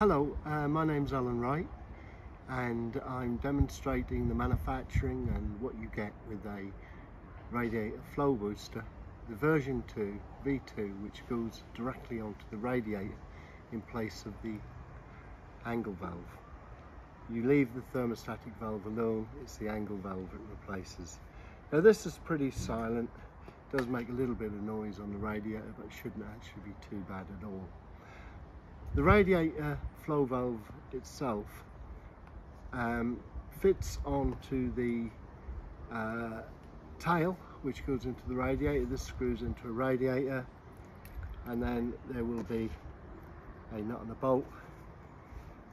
Hello, uh, my name's Alan Wright and I'm demonstrating the manufacturing and what you get with a radiator flow booster, the version 2 V2 which goes directly onto the radiator in place of the angle valve. You leave the thermostatic valve alone, it's the angle valve it replaces. Now this is pretty silent, it does make a little bit of noise on the radiator but shouldn't actually be too bad at all. The radiator flow valve itself um, fits onto the uh, tail which goes into the radiator. This screws into a radiator and then there will be a nut and a bolt.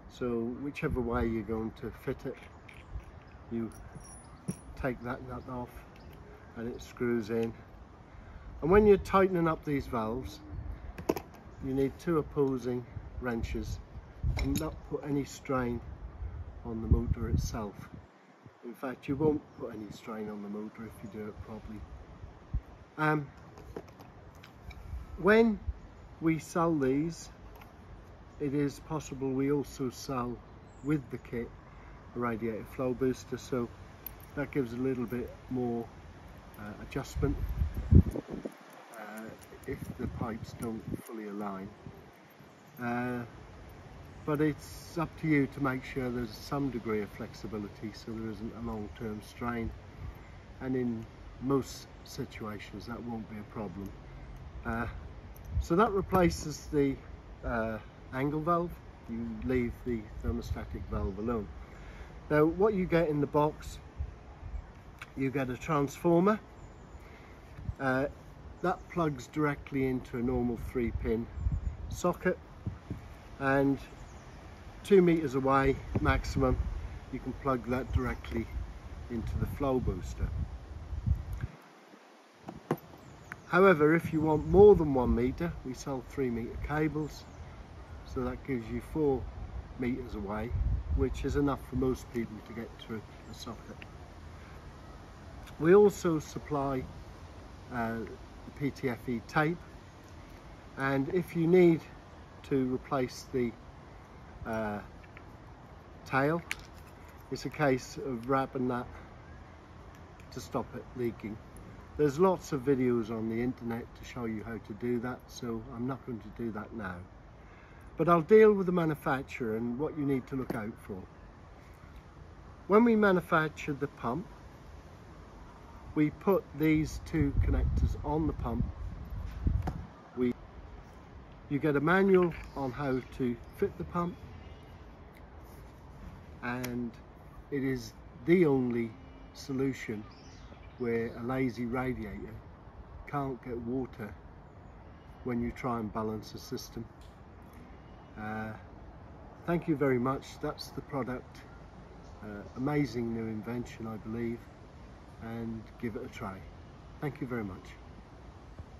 So whichever way you're going to fit it, you take that nut off and it screws in. And when you're tightening up these valves, you need two opposing wrenches and not put any strain on the motor itself. In fact, you won't put any strain on the motor if you do it properly. Um, when we sell these, it is possible we also sell with the kit a radiator flow booster, so that gives a little bit more uh, adjustment uh, if the pipes don't fully align. Uh, but it's up to you to make sure there's some degree of flexibility so there isn't a long-term strain and in most situations that won't be a problem. Uh, so that replaces the uh, angle valve, you leave the thermostatic valve alone. Now what you get in the box, you get a transformer, uh, that plugs directly into a normal three pin socket and two meters away maximum you can plug that directly into the flow booster. However if you want more than one meter we sell three meter cables. So that gives you four meters away which is enough for most people to get to a socket. We also supply uh, PTFE tape. And if you need to replace the uh, tail. It's a case of wrapping that to stop it leaking. There's lots of videos on the internet to show you how to do that, so I'm not going to do that now. But I'll deal with the manufacturer and what you need to look out for. When we manufacture the pump, we put these two connectors on the pump you get a manual on how to fit the pump and it is the only solution where a lazy radiator can't get water when you try and balance a system. Uh, thank you very much. That's the product. Uh, amazing new invention, I believe, and give it a try. Thank you very much.